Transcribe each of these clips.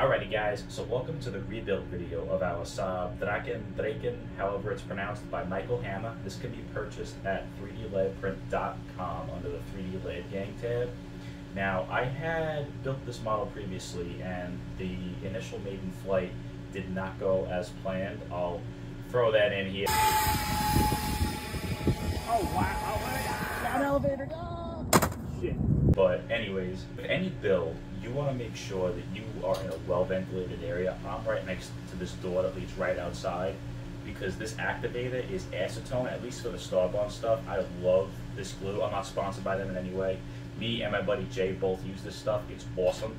Alrighty guys, so welcome to the rebuild video of our Saab Draken, Draken, however it's pronounced, by Michael Hammer. This can be purchased at 3dlabprint.com under the 3D Lab Gang tab. Now, I had built this model previously and the initial maiden flight did not go as planned. I'll throw that in here. Oh wow! Oh my god! Down elevator, go! Shit. But anyways, with any build, you want to make sure that you are in a well ventilated area. I'm right next to this door that leads right outside because this activator is acetone, at least for the Starbond stuff. I love this glue. I'm not sponsored by them in any way. Me and my buddy Jay both use this stuff. It's awesome.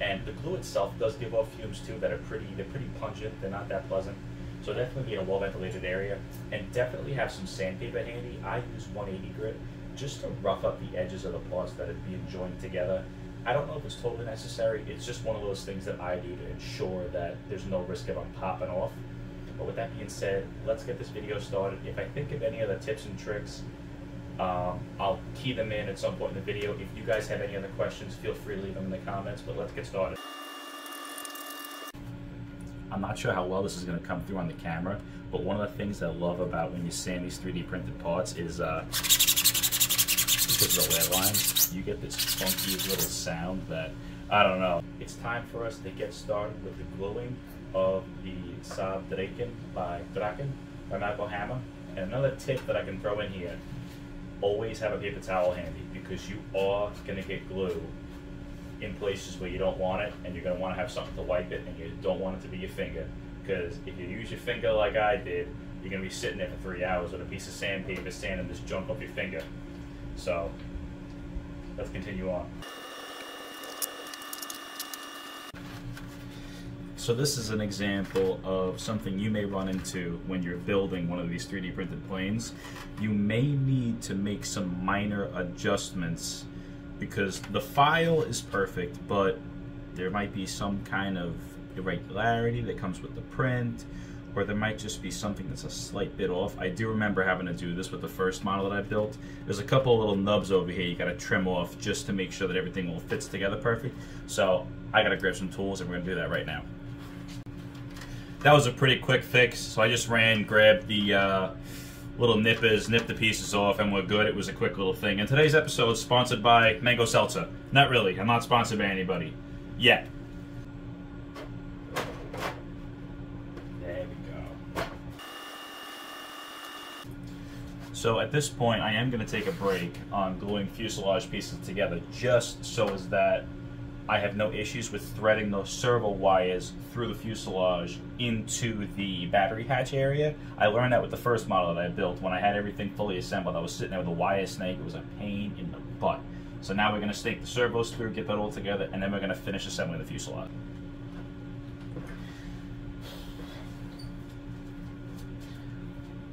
And the glue itself does give off fumes too that are pretty they're pretty pungent. They're not that pleasant. So definitely be in a well ventilated area and definitely have some sandpaper handy. I use 180 grit just to rough up the edges of the parts that are being joined together I don't know if it's totally necessary. It's just one of those things that I do to ensure that there's no risk of them popping off. But with that being said, let's get this video started. If I think of any other tips and tricks, um, I'll key them in at some point in the video. If you guys have any other questions, feel free to leave them in the comments, but let's get started. I'm not sure how well this is going to come through on the camera, but one of the things I love about when you sand these 3D printed parts is uh, the lead lines, you get this funky little sound that, I don't know. It's time for us to get started with the gluing of the Saab Draken by Draken by Michael Hammer. And another tip that I can throw in here, always have a paper towel handy because you are going to get glue in places where you don't want it and you're going to want to have something to wipe it and you don't want it to be your finger because if you use your finger like I did, you're going to be sitting there for three hours with a piece of sandpaper sanding this junk off your finger. So let's continue on. So this is an example of something you may run into when you're building one of these 3D printed planes. You may need to make some minor adjustments because the file is perfect, but there might be some kind of irregularity that comes with the print or there might just be something that's a slight bit off. I do remember having to do this with the first model that I built. There's a couple little nubs over here you gotta trim off just to make sure that everything all fits together perfect. So I gotta grab some tools and we're gonna do that right now. That was a pretty quick fix. So I just ran, grabbed the uh, little nippers, nipped the pieces off, and we're good. It was a quick little thing. And today's episode is sponsored by Mango Seltzer. Not really. I'm not sponsored by anybody. Yet. So at this point, I am going to take a break on gluing fuselage pieces together just so as that I have no issues with threading those servo wires through the fuselage into the battery hatch area. I learned that with the first model that I built. When I had everything fully assembled, I was sitting there with a wire snake. It was a pain in the butt. So now we're going to stake the servos through, get that all together, and then we're going to finish assembling the fuselage.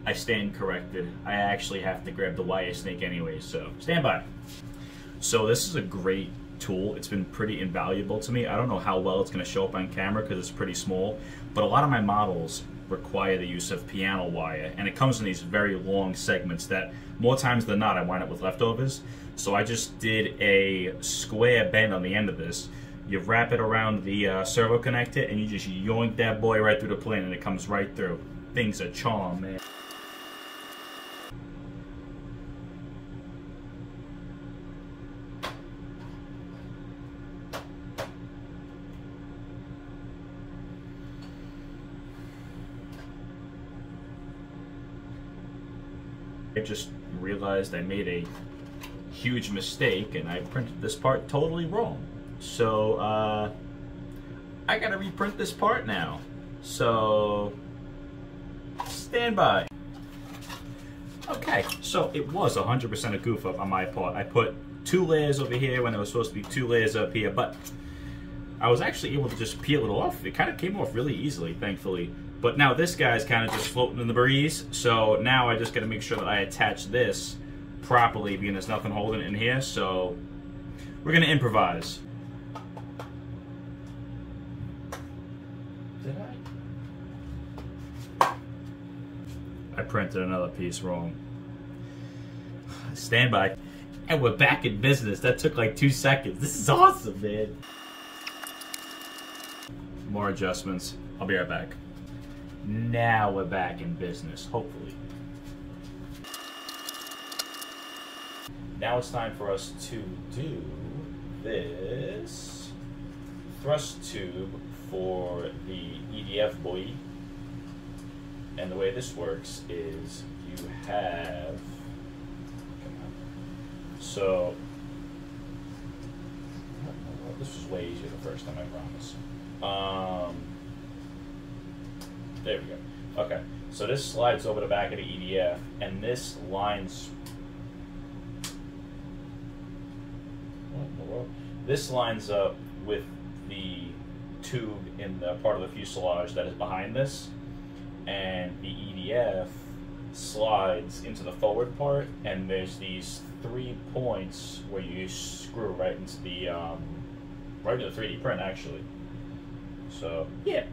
I stand corrected. I actually have to grab the wire snake anyway, so stand by. So this is a great tool. It's been pretty invaluable to me. I don't know how well it's going to show up on camera because it's pretty small, but a lot of my models require the use of piano wire, and it comes in these very long segments that more times than not I wind up with leftovers. So I just did a square bend on the end of this. You wrap it around the uh, servo connector, and you just yoink that boy right through the plane, and it comes right through. Things are charm, man. I just realized I made a huge mistake and I printed this part totally wrong. So, uh, I gotta reprint this part now. So, stand by. Okay, so it was 100% a goof up on my part. I put two layers over here when it was supposed to be two layers up here, but I was actually able to just peel it off. It kind of came off really easily, thankfully. But now this guy's kind of just floating in the breeze. So now I just got to make sure that I attach this properly because there's nothing holding it in here. So we're going to improvise. Did I? I printed another piece wrong. Stand by. And we're back in business. That took like two seconds. This is awesome, man. more adjustments. I'll be right back. Now we're back in business, hopefully. Now it's time for us to do this thrust tube for the EDF buoy. And the way this works is you have, so, this was way easier the first time, I promise. Um, there we go. Okay, so this slides over the back of the EDF, and this lines. This lines up with the tube in the part of the fuselage that is behind this, and the EDF slides into the forward part, and there's these three points where you screw right into the um, right into the 3D print actually. So yeah.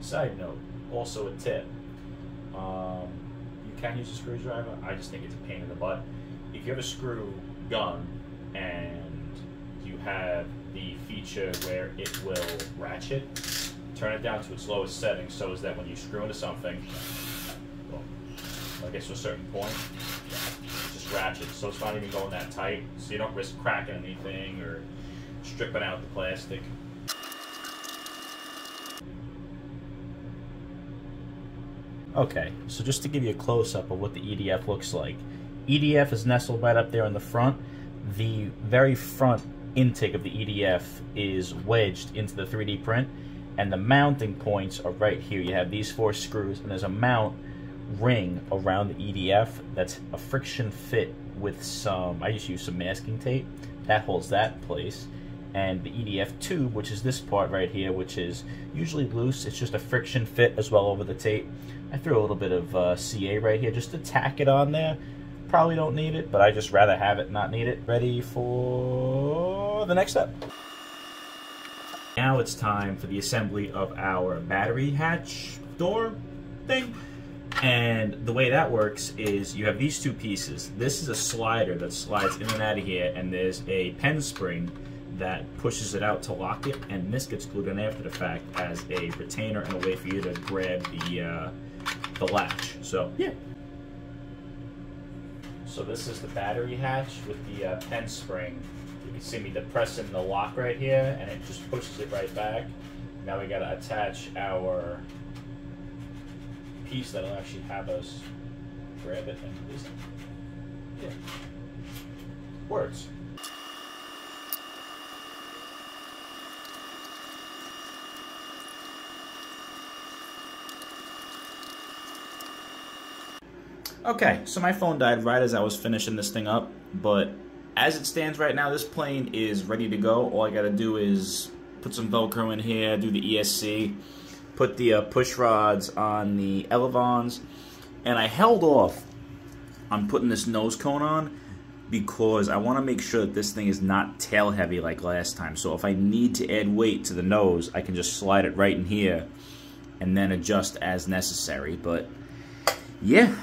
Side note, also a tip. Um, you can use a screwdriver. I just think it's a pain in the butt. If you have a screw gun and you have the feature where it will ratchet, turn it down to its lowest setting so as that when you screw into something, well, I guess to a certain point, just ratchet. So it's not even going that tight, so you don't risk cracking anything or stripping out the plastic. Okay, so just to give you a close-up of what the EDF looks like. EDF is nestled right up there in the front. The very front intake of the EDF is wedged into the 3D print, and the mounting points are right here. You have these four screws, and there's a mount ring around the EDF that's a friction fit with some, I just use some masking tape. That holds that place. And the EDF tube, which is this part right here, which is usually loose. It's just a friction fit as well over the tape. I threw a little bit of uh, CA right here just to tack it on there. Probably don't need it, but I just rather have it not need it. Ready for the next step. Now it's time for the assembly of our battery hatch door thing. And the way that works is you have these two pieces. This is a slider that slides in and out of here, and there's a pen spring that pushes it out to lock it, and this gets glued in after the fact as a retainer and a way for you to grab the uh, the latch. So yeah. So this is the battery hatch with the uh, pen spring. You can see me depressing the lock right here, and it just pushes it right back. Now we gotta attach our piece that'll actually have us grab it and release it. Yeah. Works. Okay, so my phone died right as I was finishing this thing up, but as it stands right now, this plane is ready to go. All I gotta do is put some Velcro in here, do the ESC, put the uh, push rods on the elevons, and I held off on putting this nose cone on because I want to make sure that this thing is not tail heavy like last time. So if I need to add weight to the nose, I can just slide it right in here and then adjust as necessary. But yeah,